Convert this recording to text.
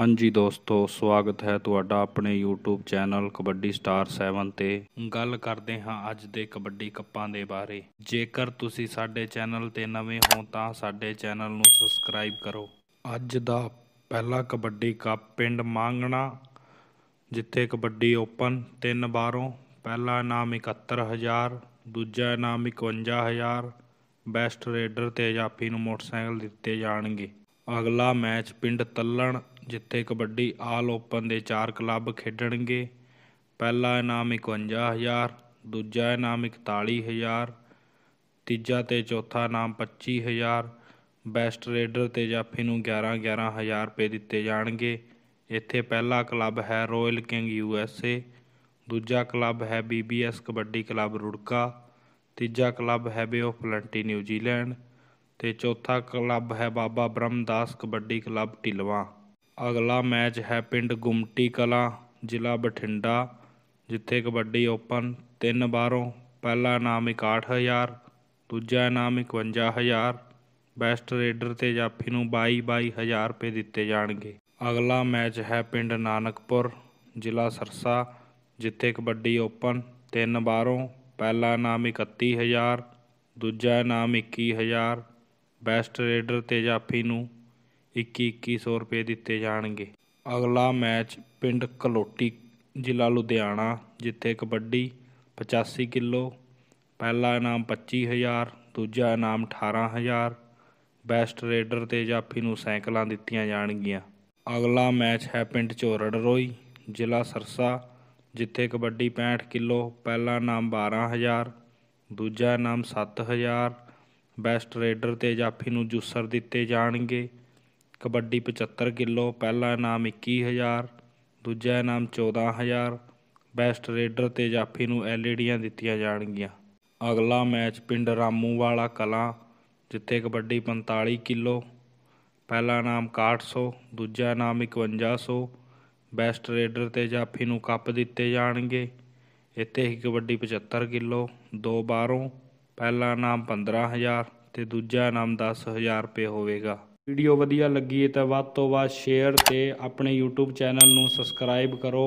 ਹਾਂਜੀ ਦੋਸਤੋ, ਸਵਾਗਤ ਹੈ ਤੁਹਾਡਾ ਆਪਣੇ YouTube ਚੈਨਲ ਕਬੱਡੀ ਸਟਾਰ 7 ਤੇ। ਗੱਲ ਕਰਦੇ ਹਾਂ ਅੱਜ ਦੇ ਕਬੱਡੀ ਕੱਪਾਂ ਦੇ ਬਾਰੇ। ਜੇਕਰ ਤੁਸੀਂ ਸਾਡੇ ਚੈਨਲ ਤੇ ਨਵੇਂ ਹੋ ਤਾਂ ਸਾਡੇ ਚੈਨਲ ਨੂੰ ਸਬਸਕ੍ਰਾਈਬ ਕਰੋ। ਅੱਜ ਦਾ ਪਹਿਲਾ ਕਬੱਡੀ ਕੱਪ ਪਿੰਡ ਮੰਗਣਾ, ਜਿੱਥੇ ਕਬੱਡੀ ਓਪਨ ਤਿੰਨ ਬਾਰੋਂ, ਪਹਿਲਾ ਇਨਾਮ 71000 ਦੂਜਾ ਇਨਾਮ 51000 ਬੈਸਟ ਰੇਡਰ ਤੇ ਜਾਫੀ ਨੂੰ ਮੋਟਰਸਾਈਕਲ ਦਿੱਤੇ ਜਾਣਗੇ। ਅਗਲਾ ਮੈਚ ਪਿੰਡ ਤੱਲਣ ਜਿੱਥੇ ਕਬੱਡੀ ਆਲ ਓਪਨ ਦੇ ਚਾਰ ਕਲੱਬ ਖੇਡਣਗੇ। ਪਹਿਲਾ ਇਨਾਮ 51000 ਦੂਜਾ ਇਨਾਮ 41000 ਤੀਜਾ ਤੇ ਚੌਥਾ ਇਨਾਮ 25000 ਬੈਸਟ ਰੇਡਰ ਤੇ ਜਾਫੀ ਨੂੰ 11 11000 ਰੁਪਏ ਦਿੱਤੇ ਜਾਣਗੇ। ਇੱਥੇ ਪਹਿਲਾ ਕਲੱਬ ਹੈ royal king U S A, ਦੂਜਾ ਕਲੱਬ ਹੈ ਬੀਬੀਐਸ ਕਬੱਡੀ ਕਲੱਬ ਰੁੜਕਾ, ਤੀਜਾ ਕਲੱਬ ਹੈ ਬੇ ਆਫ ਪਲੰਟੀ ਨਿਊਜ਼ੀਲੈਂਡ ਤੇ ਚੌਥਾ ਕਲੱਬ ਹੈ ਬਾਬਾ ਬ੍ਰਹਮਦਾਸ ਕਬੱਡੀ ਕਲੱਬ ਢਿਲਵਾਂ। ਅਗਲਾ ਮੈਚ ਹੈ ਪਿੰਡ ਗੁਮਟੀ ਕਲਾਂ, ਜ਼ਿਲ੍ਹਾ ਬਠਿੰਡਾ, ਜਿੱਥੇ ਕਬੱਡੀ ਓਪਨ ਤਿੰਨ ਬਾਹਰੋਂ, ਪਹਿਲਾ ਇਨਾਮ 61000 ਦੂਜਾ ਇਨਾਮ 51000 ਬੈਸਟ ਰੇਡਰ ਤੇ ਜਾਫੀ ਨੂੰ 22 22000 ਰੁਪਏ ਦਿੱਤੇ ਜਾਣਗੇ। ਅਗਲਾ ਮੈਚ ਹੈ ਪਿੰਡ ਨਾਨਕਪੁਰ, ਜ਼ਿਲ੍ਹਾ ਸਰਸਾ, ਜਿੱਥੇ ਕਬੱਡੀ ਓਪਨ ਤਿੰਨ ਬਾਹਰੋਂ, ਪਹਿਲਾ ਇਨਾਮ 31000 ਦੂਜਾ ਇਨਾਮ 21000 ਬੈਸਟ ਰੇਡਰ ਤੇ ਜਾਫੀ ਨੂੰ 21 2100 ਰੁਪਏ ਦਿੱਤੇ ਜਾਣਗੇ। ਅਗਲਾ ਮੈਚ ਪਿੰਡ ਕਲੋਟੀ, ਜ਼ਿਲ੍ਹਾ ਲੁਧਿਆਣਾ, ਜਿੱਥੇ ਕਬੱਡੀ 85 ਕਿਲੋ, ਪਹਿਲਾ ਇਨਾਮ 25000 ਦੂਜਾ ਇਨਾਮ 18000 ਬੈਸਟ ਰੇਡਰ ਤੇ ਜਾਫੀ ਨੂੰ ਸਾਈਕਲਾਂ ਦਿੱਤੀਆਂ ਜਾਣਗੀਆਂ। ਅਗਲਾ ਮੈਚ ਹੈ ਪਿੰਡ ਝੋਰੜ ਰੋਈ, ਜ਼ਿਲ੍ਹਾ ਸਰਸਾ, ਜਿੱਥੇ ਕਬੱਡੀ 65 ਕਿਲੋ, ਪਹਿਲਾ ਇਨਾਮ 12000 ਦੂਜਾ ਇਨਾਮ 7000 ਬੈਸਟ ਰੇਡਰ ਤੇ ਜਾਫੀ ਨੂੰ ਜੂਸਰ ਦਿੱਤੇ ਜਾਣਗੇ। ਕਬੱਡੀ 75 ਕਿਲੋ, ਪਹਿਲਾ ਇਨਾਮ ਇੱਕੀ ਹਜ਼ਾਰ, ਦੂਜਾ ਇਨਾਮ ਚੌਦਾਂ ਹਜ਼ਾਰ, ਬੈਸਟ ਰੇਡਰ ਤੇ ਜਾਫੀ ਨੂੰ ਐਲਈਡੀਆਂ ਦਿੱਤੀਆਂ ਜਾਣਗੀਆਂ। ਅਗਲਾ ਮੈਚ ਪਿੰਡ ਰਾਮੂਵਾਲਾ ਕਲਾਂ, ਜਿੱਥੇ ਕਬੱਡੀ 45 ਕਿਲੋ, ਪਹਿਲਾ ਇਨਾਮ 6100 ਦੂਜਾ ਇਨਾਮ 5100 ਬੈਸਟ ਰੇਡਰ ਤੇ ਜਾਫੀ ਨੂੰ ਕੱਪ ਦਿੱਤੇ ਜਾਣਗੇ। ਇੱਥੇ ਹੀ ਕਬੱਡੀ 75 ਕਿਲੋ, ਦੋ ਬਾਹਰੋਂ, ਪਹਿਲਾ ਇਨਾਮ 15000 ਤੇ ਦੂਜਾ ਇਨਾਮ 10000 ਰੁਪਏ ਹੋਵੇਗਾ। ਵੀਡੀਓ ਵਧੀਆ ਲੱਗੀ ਤਾਂ ਵੱਧ ਤੋਂ ਵੱਧ ਸ਼ੇਅਰ ਤੇ ਆਪਣੇ YouTube ਚੈਨਲ ਨੂੰ ਸਬਸਕ੍ਰਾਈਬ ਕਰੋ।